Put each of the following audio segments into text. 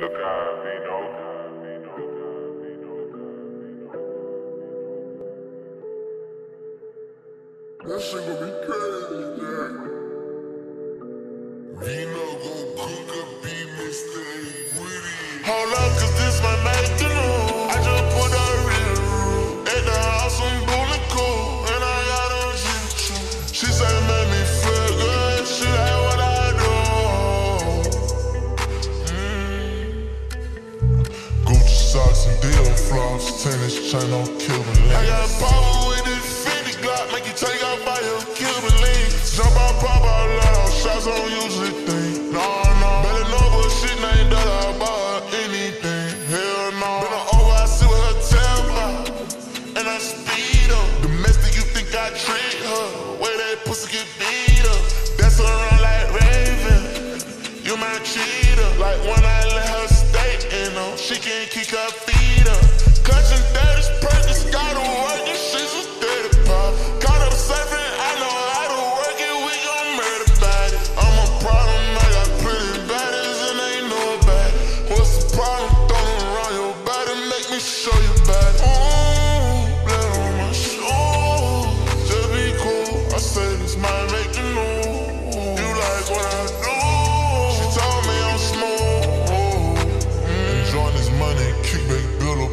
That shit gonna be crazy, Jack. Vino gon' cook up, be Mr. Witty. Hold up, flops, tennis chain on Cuban links. I got power with this 50 Glock, make you take off by your Cuban links. Jump out, pop out loud, shots on usually think. No, no, better know but shit ain't that I bought anything. Hell no, been an over, I see what her about, and I speed up. Domestic, you think I treat her? Way that pussy get beat up. That's around like Raven. You my cheater. Like when I let her stay in them, she can't kick her feet show you. Ooh, blood on my shoe. Just be cool, I say this might make you know. You like what I do. She told me I'm smooth. Enjoying mm, this money, kickback, build a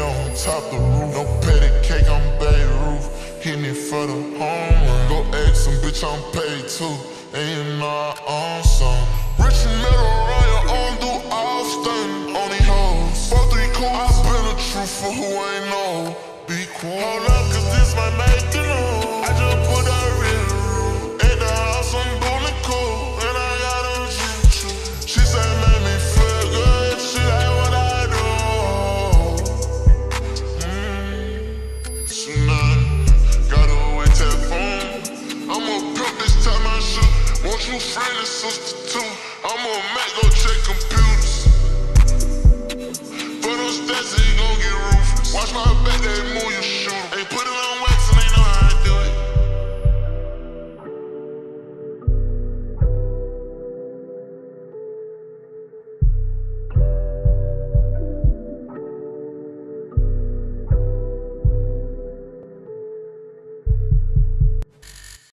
on top the roof. No petty cake, I'm Beirut. Hitting it for the home run. Go ask some bitch, I'm paid too. And uh, you know I own for who ain't know. Be cool. Hold up, cause this my night to know. I just put a real at the house, I'm cool. And I got a juju. She said, make me feel good. She like what I do. Mm. Tonight, got a wait telephone. I'ma pimp this time I shoot. Want you friend and sister too. I'ma make go check computers.